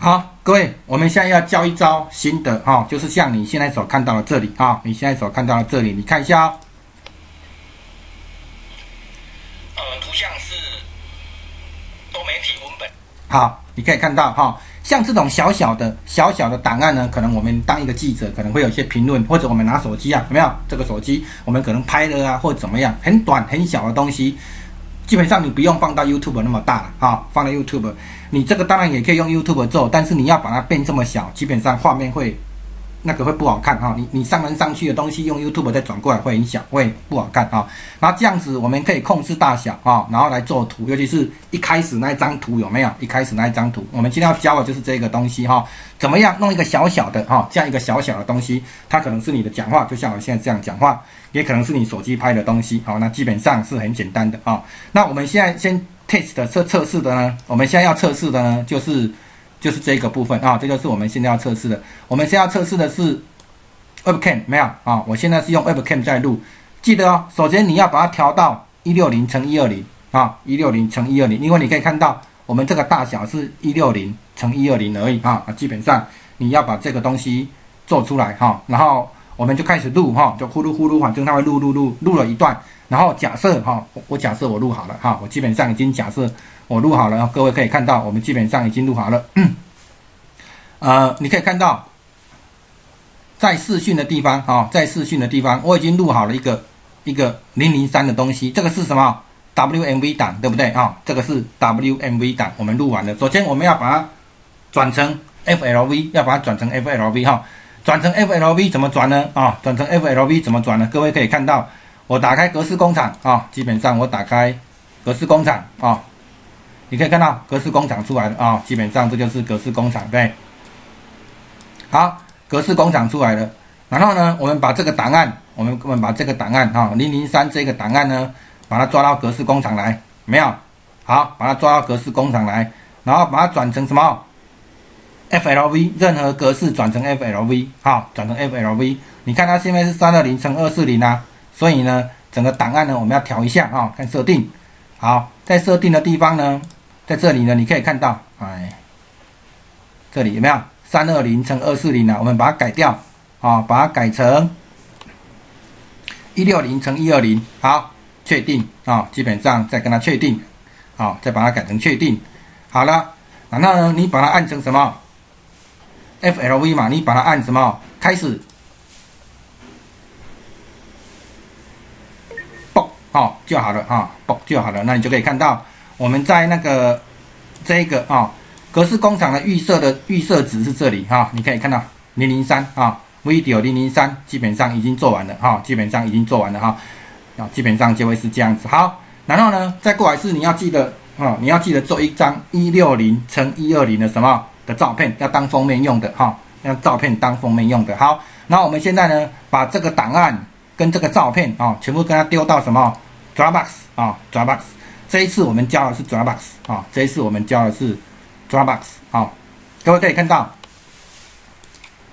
好，各位，我们现在要教一招新的哈，就是像你现在所看到的这里啊，你现在所看到的这里，你看一下哦。呃，图像是多媒体文本。好，你可以看到哈，像这种小小的小小的档案呢，可能我们当一个记者可能会有一些评论，或者我们拿手机啊，有没有这个手机，我们可能拍的啊，或者怎么样，很短很小的东西。基本上你不用放到 YouTube 那么大了哈，放到 YouTube，你这个当然也可以用 YouTube 做，但是你要把它变这么小，基本上画面会那个会不好看哈。你你上来上去的东西用 YouTube 再转过来会影响，会不好看哈。然后这样子我们可以控制大小啊，然后来做图，尤其是一开始那一张图有没有？一开始那一张图，我们今天要教的就是这个东西哈，怎么样弄一个小小的哈，这样一个小小的东西，它可能是你的讲话，就像我现在这样讲话。也可能是你手机拍的东西，好，那基本上是很简单的啊。那我们现在先 test 测测试的呢，我们现在要测试的呢，就是就是这个部分啊，这就是我们现在要测试的。我们现在要测试的是 webcam 没有啊？我现在是用 webcam 在录，记得哦。首先你要把它调到一六零乘一二零啊，一六零乘一二零，因为你可以看到我们这个大小是一六零乘一二零而已啊。基本上你要把这个东西做出来哈，然后。我们就开始录哈，就呼噜呼噜，反正它会录录录录了一段，然后假设哈，我假设我录好了哈，我基本上已经假设我录好了，各位可以看到，我们基本上已经录好了。呃，你可以看到，在视讯的地方啊，在视讯的地方，我已经录好了一个一个零零三的东西，这个是什么？WMV 档，对不对啊？这个是 WMV 档，我们录完了。首先我们要把它转成 FLV，要把它转成 FLV 哈。转成 FLV 怎么转呢？啊，转成 FLV 怎么转呢？各位可以看到，我打开格式工厂啊，基本上我打开格式工厂啊，你可以看到格式工厂出来了啊，基本上这就是格式工厂对。好，格式工厂出来了，然后呢，我们把这个档案，我们我们把这个档案啊，零零三这个档案呢，把它抓到格式工厂来，没有？好，把它抓到格式工厂来，然后把它转成什么？FLV 任何格式转成 FLV 好，转成 FLV，你看它现在是三二零乘二四零啊，所以呢，整个档案呢我们要调一下啊，看设定，好，在设定的地方呢，在这里呢你可以看到，哎，这里有没有三二零乘二四零呢？我们把它改掉啊，把它改成一六零乘一二零，好，确定啊，基本上再跟它确定，好，再把它改成确定，好了，然后呢，你把它按成什么？FLV 嘛，你把它按什么开始？嘣，哦就好了啊，嘣就好了。那你就可以看到我们在那个这个啊格式工厂的预设的预设值是这里哈，你可以看到零零三啊，Video 零零三基本上已经做完了哈，基本上已经做完了哈，啊基本上就会是这样子。好，然后呢再过来是你要记得啊，你要记得做一张一六零乘一二零的什么？的照片要当封面用的哈，要照片当封面用的。好，那我们现在呢，把这个档案跟这个照片啊，全部跟它丢到什么 Dropbox 啊，Dropbox。这一次我们教的是 Dropbox 啊，这一次我们教的是 Dropbox 啊。各位可以看到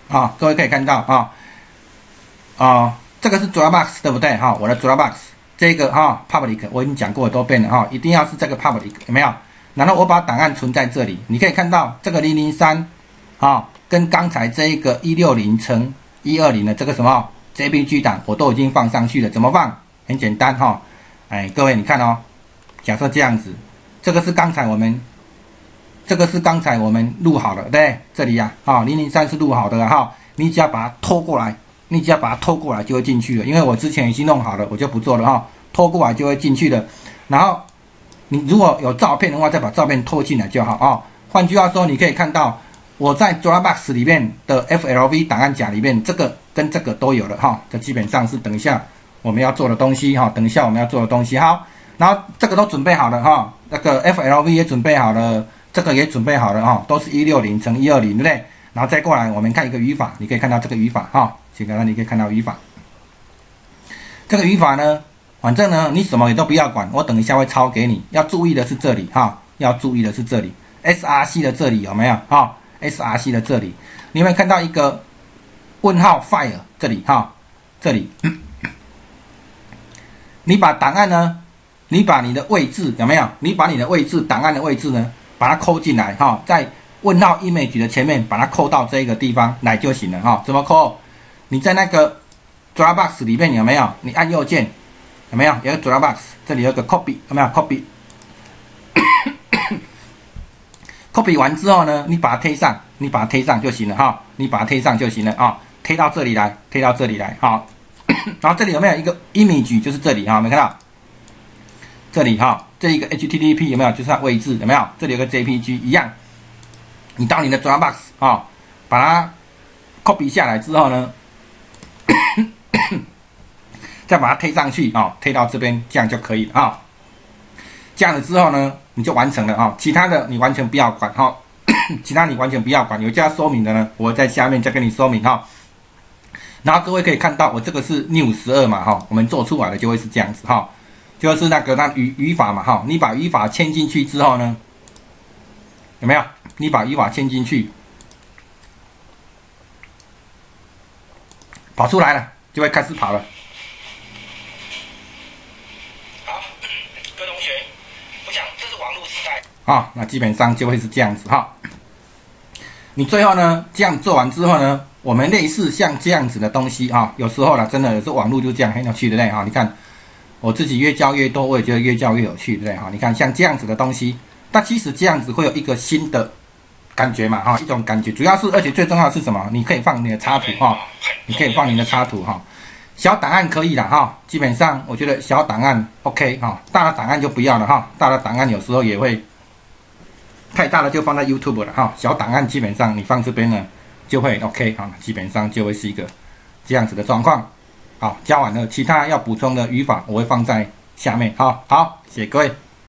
啊，各位可以看到啊啊，这个是 Dropbox 对不对哈？我的 Dropbox 这个哈 Public 我已经讲过很多遍了哈，一定要是这个 Public 有没有？然后我把档案存在这里，你可以看到这个零零三，啊，跟刚才这一个一六零乘一二零的这个什么 JPG 档，我都已经放上去了。怎么放？很简单哈，哎，各位你看哦，假设这样子，这个是刚才我们，这个是刚才我们录好了，对，这里呀，啊，零零三是录好的哈，你只要把它拖过来，你只要把它拖过来就会进去了，因为我之前已经弄好了，我就不做了哈，拖过来就会进去的，然后。你如果有照片的话，再把照片拖进来就好啊。换句话说，你可以看到我在 Dropbox 里面的 FLV 档案夹里面，这个跟这个都有了哈。这基本上是等一下我们要做的东西哈。等一下我们要做的东西好，然后这个都准备好了哈。那个 FLV 也准备好了，这个也准备好了哈。都是一六零乘一二零，对不对？然后再过来，我们看一个语法，你可以看到这个语法哈。请看到你可以看到语法，这个语法呢？反正呢，你什么也都不要管，我等一下会抄给你。要注意的是这里哈，要注意的是这里，src 的这里有没有哈？src 的这里，你有没有看到一个问号 file 这里哈？这里，你把档案呢，你把你的位置有没有？你把你的位置档案的位置呢，把它抠进来哈，在问号 image 的前面，把它扣到这个地方来就行了哈。怎么扣？你在那个 Dropbox 里面有没有？你按右键，有没有？有个 Dropbox，这里有个 copy，有没有？copy，copy 完之后呢，你把它贴上，你把它贴上就行了哈。你把它贴上就行了啊，贴到这里来，贴到这里来，好。然后这里有没有一个 image？就是这里哈，没看到？这里哈，这一个 HTTP 有没有？就是它位置有没有？这里有个 JPG 一样。你到你的 Dropbox 啊，把它 copy 下来之后呢，再把它推上去啊，推到这边这样就可以了啊。这样了之后呢，你就完成了啊。其他的你完全不要管哈，其他你完全不要管。有加说明的呢，我在下面再跟你说明哈。然后各位可以看到，我这个是 New 十二嘛哈，我们做出来的就会是这样子哈，就是那个那语语法嘛哈，你把语法嵌进去之后呢，有没有？你把语法嵌进去，跑出来了，就会开始跑了。好，各位同学，我想这是网络时代。啊，那基本上就会是这样子哈。你最后呢，这样做完之后呢，我们类似像这样子的东西啊，有时候呢，真的有时候网络就这样很有趣的嘞哈。你看，我自己越教越多，我也觉得越教越有趣，对不对哈？你看像这样子的东西，它其实这样子会有一个新的。感觉嘛哈，一种感觉，主要是而且最重要的是什么？你可以放你的插图哈，你可以放你的插图哈，小档案可以了哈，基本上我觉得小档案 OK 哈，大的档案就不要了哈，大的档案有时候也会太大了就放在 YouTube 了哈，小档案基本上你放这边呢就会 OK 哈，基本上就会是一个这样子的状况。好，教完了，其他要补充的语法我会放在下面好，好，谢谢各位。